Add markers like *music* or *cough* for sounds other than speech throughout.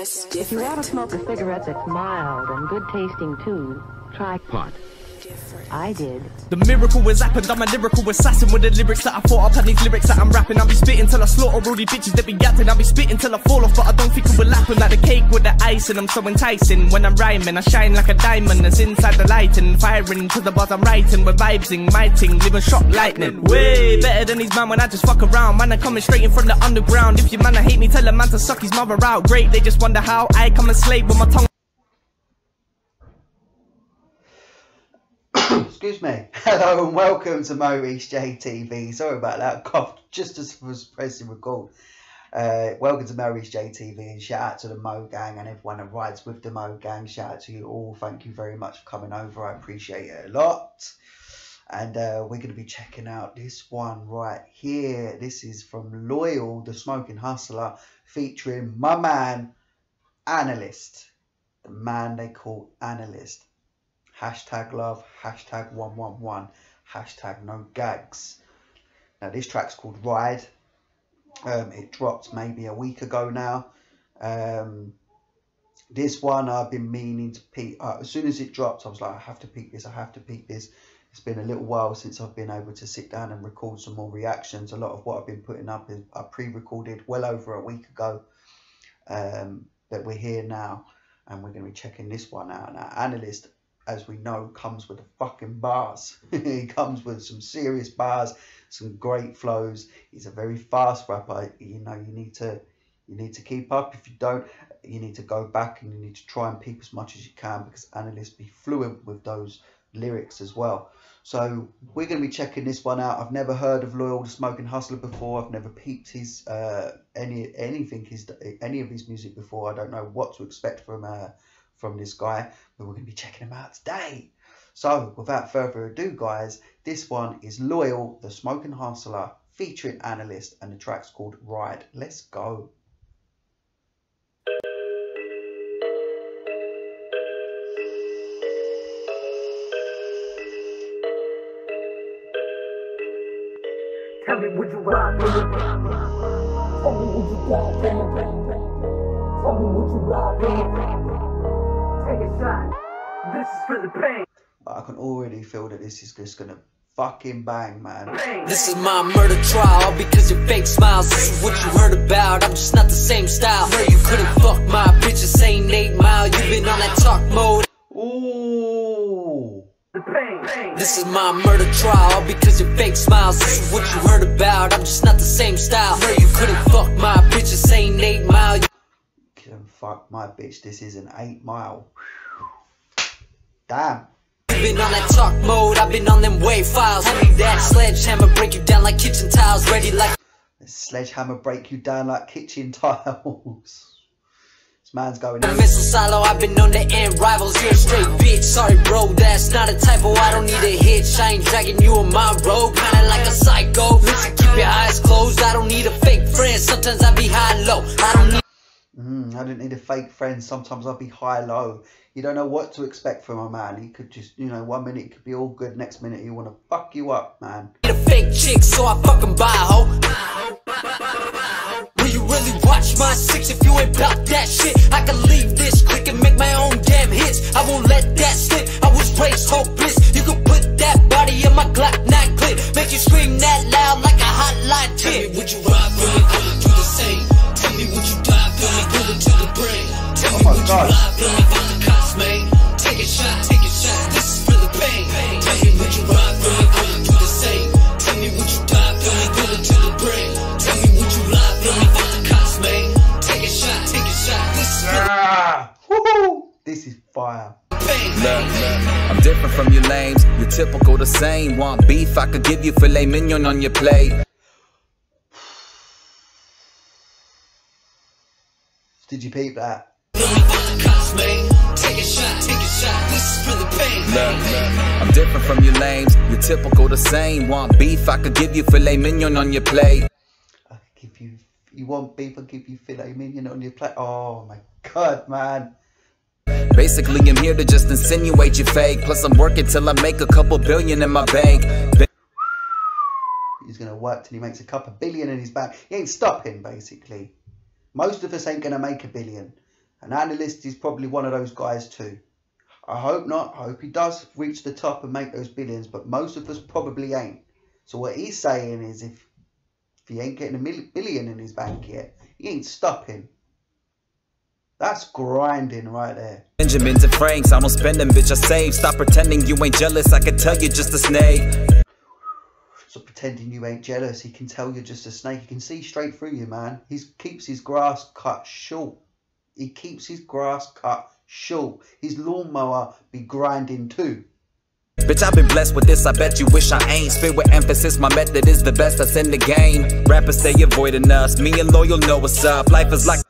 just If you want to smoke a cigarette that's mild and good tasting too, try pot. I did. The miracle has happened, I'm a lyrical assassin with the lyrics that I thought up and these lyrics that I'm rapping. I'll be spitting till I slaughter all these bitches that be yapping. I'll be spitting till I fall off, but I don't think it will happen. Like the cake with the ice, and I'm so enticing. When I'm rhyming, I shine like a diamond that's inside the light and firing to the bars I'm writing. With vibesing, my ting, living shot lightning. Way better than these man when I just fuck around. Man, I'm coming straight in from the underground. If your man, I hate me, tell a man to suck his mother out. Great, they just wonder how I come and slave with my tongue. Excuse me. *laughs* Hello and welcome to MoReece JTV. Sorry about that. *laughs* Coughed just as I was pressing record. Uh, welcome to MoReece JTV and shout out to the Mo Gang and everyone that rides with the Mo Gang. Shout out to you all. Thank you very much for coming over. I appreciate it a lot. And uh, we're going to be checking out this one right here. This is from Loyal, Da Smokin Hustla, featuring my man, Anilyst. The man they call Anilyst hashtag love, hashtag 111, hashtag no gags. Now, this track's called Ride. Um, it dropped maybe a week ago now. Um, this one I've been meaning to peek. Uh, as soon as it dropped, I was like, I have to peek this, I have to peek this. It's been a little while since I've been able to sit down and record some more reactions. A lot of what I've been putting up is I pre-recorded well over a week ago. Um, but we're here now, and we're going to be checking this one out. Now, Anilyst as we know, comes with the fucking bars. *laughs* he comes with some serious bars, some great flows. He's a very fast rapper. You know, you need to you need to keep up. If you don't, you need to go back and you need to try and peep as much as you can because Anilysts be fluent with those lyrics as well. So we're going to be checking this one out. I've never heard of Loyal Da Smokin Hustla before. I've never peeped his uh, any anything his any of his music before. I don't know what to expect from uh, from this guy, but we're going to be checking him out today. So, without further ado, guys, this one is Loyal, Da Smokin Hustla, featuring Anilyst, and the track's called Ride. Let's go. Tell me would you ride me? Tell me would you ride for me? Tell me would you ride me? Take a shot. This is for the pain. But I can already feel that this is just going to fucking bang, man. This is my murder trial because your fake smiles. This is what you heard about. I'm just not the same style. Where you couldn't fuck my bitch the same eight mile. You've been on that talk mode. Ooh. The pain. pain. This is my murder trial because your fake smiles. This is what you heard about. I'm just not the same style. Where you couldn't fuck my bitch the same eight mile. Fuck my bitch. This is an eight mile. Damn. You've been on that talk mode. I've been on them wave files. Hand me that sledgehammer, break you down like kitchen tiles. Ready like The sledgehammer break you down like kitchen *laughs* tiles. This man's going in. missile silo, I've been known to end rivals. You're a straight bitch. Sorry, bro, that's not a typo. I don't need a hitch. I ain't dragging you on my road. Kinda like a psycho. Listen, keep your eyes closed. I don't need a fake friend. Sometimes I be high and low. I don't need Mm, I didn't need a fake friend. Sometimes I'll be high low. You don't know what to expect from a man. He could just, you know, one minute could be all good, next minute he want to fuck you up, man. a fake chick, so I fucking buy a hoe. Will you really watch my six if you ain't bout that shit? I can leave this quick and make my own damn hits. I won't let that slip. I was raised hopeless. You ride for? Will you do the same? Tell me, would you die for me? Pull to the brain. Tell me, would you lie for me? Fuck the cops, man. Take a shot, take a shot. This is Ah! Woohoo! This is fire. Look, I'm different from your lames. You're typical the same. Want beef? I could give you filet mignon on your plate. Did you peep that? Feel me? Fuck the cops, man. Take a shot, take a shot. This is for the pain. Look, I'm different from your lames. You're typical the same. Want beef? I could give you filet mignon on your plate. I could give you, you want beef, I'll give you filet mignon on your plate. Oh my god, man. Basically, I'm here to just insinuate you're fake. Plus, I'm working till I make a couple billion in my bank. He's gonna work till he makes a couple billion in his bank. He ain't stopping, basically. Most of us ain't gonna make a billion. An Anilyst is probably one of those guys too. I hope not. I hope he does reach the top and make those billions, but most of us probably ain't. So what he's saying is if, if he ain't getting a billion in his bank yet, he ain't stopping. That's grinding right there. Benjamins and Franks, I don't spend them, bitch, I save. Stop pretending you ain't jealous, I can tell you just a snake. Stop pretending you ain't jealous, he can tell you're just a snake. He can see straight through you, man. He keeps his grass cut short. He keeps his grass cut short. His lawnmower be grinding too. Bitch, I've been blessed with this, I bet you wish I ain't. Spit with emphasis, my method is the best that's in the game. Rappers stay avoiding us, me and Loyal know what's up. Life is like.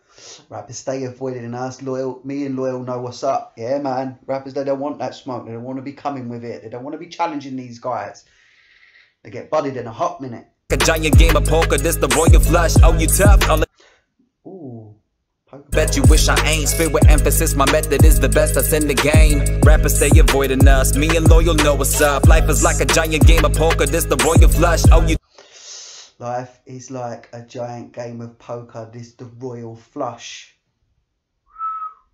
Rappers stay avoiding us, Loyal, me and Loyal know what's up. Yeah, man. Rappers, they don't want that smoke. They don't want to be coming with it. They don't want to be challenging these guys. They get buddied in a hot minute. A giant game of poker, this the royal flush. Oh, you tough? I'll Ooh. Bet you wish I ain't. Spit with emphasis, my method is the best that's in the game. Rappers stay avoiding us, me and Loyal know what's up. Life is like a giant game of poker, this the royal flush. Oh, you. Life is like a giant game of poker, this the royal flush.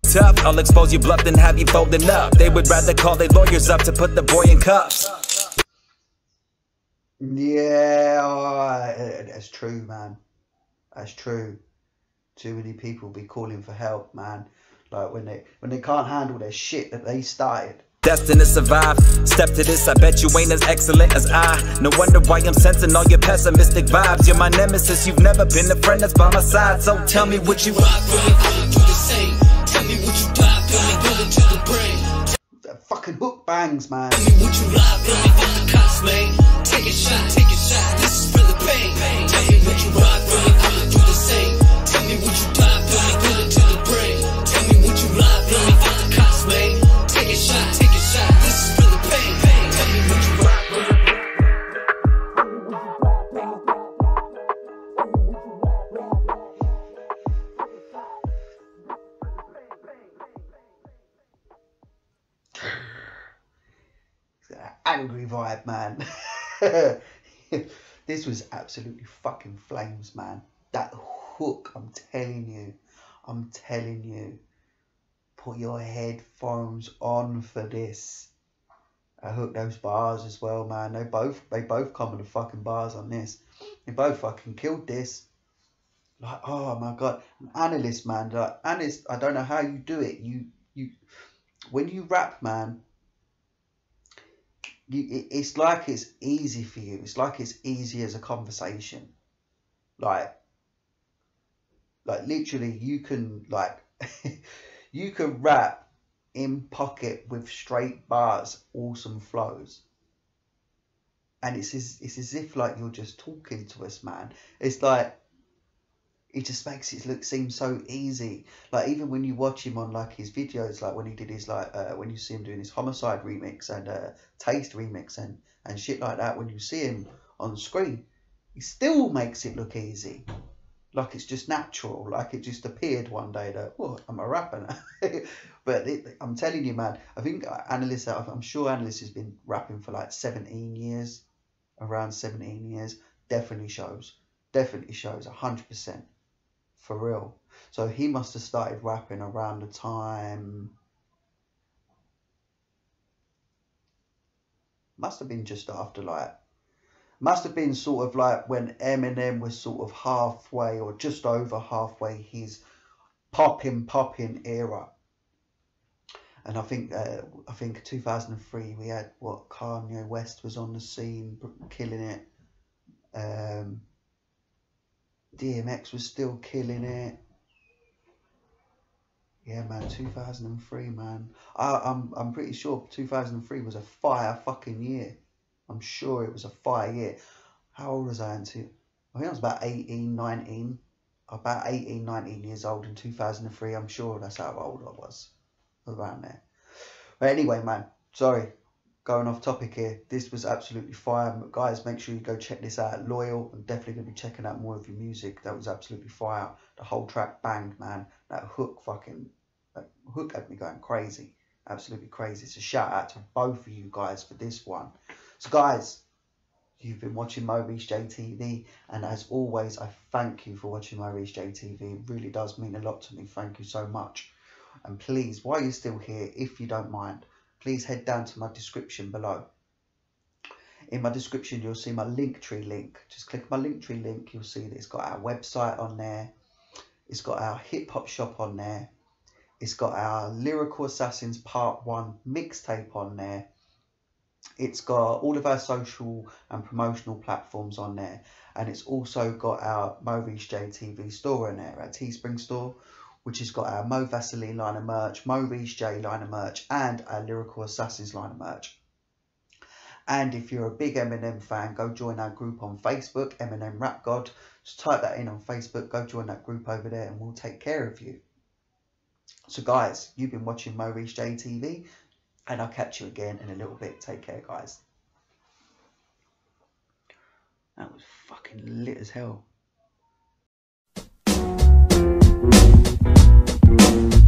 Tough, I'll expose you bluff and have you folding up. They would rather call their lawyers up to put the boy in cuffs. Yeah, oh, that's true, man. That's true too many people be calling for help, man. Like when they when they can't handle their shit that they started. Destined to survive. Step to this, I bet you ain't as excellent as I. No wonder why I'm sensing all your pessimistic vibes. You're my nemesis, you've never been a friend that's by my side. So tell me what you rock for me, do the same. Tell me what you die for me, do to the brain. That fucking hook bangs, man. Tell me what you ride for me, fuck the cops, man. Angry vibe, man. *laughs* this was absolutely fucking flames, man. That hook, I'm telling you, I'm telling you, put your headphones on for this. I hook those bars as well, man. They both they both come with the fucking bars on this. They both fucking killed this. Like, oh my god, an Anilyst, man. Like, Anilyst, I don't know how you do it. You you when you rap, man. You, it, it's like it's easy for you. It's like it's easy as a conversation. Like like literally you can like *laughs* you can rap in pocket with straight bars awesome flows and it's as, it's as if like you're just talking to us man it's like it just makes it look seem so easy. Like even when you watch him on like his videos like when he did his like uh, when you see him doing his homicide remix and uh, taste remix and and shit like that when you see him on screen he still makes it look easy. Like it's just natural, like it just appeared one day that, oh, I'm a rapper *laughs* but it, I'm telling you, man, I think Anilyst, I'm sure Anilyst has been rapping for like 17 years, around 17 years. Definitely shows, definitely shows, 100% for real. So he must have started rapping around the time, must have been just after like must have been sort of like when Eminem was sort of halfway or just over halfway his popping popping era. And I think uh, I think 2003 we had what Kanye West was on the scene killing it. Um, DMX was still killing it. Yeah, man, 2003, man. I, I'm I'm pretty sure 2003 was a fire fucking year. I'm sure it was a fire year. How old was I into? I think I was about 18, 19. About 18, 19 years old in 2003. I'm sure that's how old I was. Around there. But anyway, man, sorry. Going off topic here. This was absolutely fire. Guys, make sure you go check this out. Loyal. I'm definitely going to be checking out more of your music. That was absolutely fire. The whole track banged, man. That hook fucking... That hook had me going crazy. Absolutely crazy. So shout out to both of you guys for this one. So guys, you've been watching MoReece JTV and as always I thank you for watching MoReece JTV. It really does mean a lot to me. Thank you so much. And please, while you're still here, if you don't mind, please head down to my description below. In my description, you'll see my Linktree link. Just click my Linktree link. You'll see that it's got our website on there. It's got our hip hop shop on there. It's got our Lyrical Assassins Part 1 mixtape on there. It's got all of our social and promotional platforms on there. And it's also got our MoReece JTV store in there, our Teespring store, which has got our Mo Vaseline line of merch, MoReece J line of merch, and our Lyrical Assassins line of merch. And if you're a big Eminem fan, go join our group on Facebook, Eminem Rap God. Just type that in on Facebook, go join that group over there, and we'll take care of you. So, guys, you've been watching MoReece JTV, and I'll catch you again in a little bit. Take care, guys. That was fucking lit as hell. thank you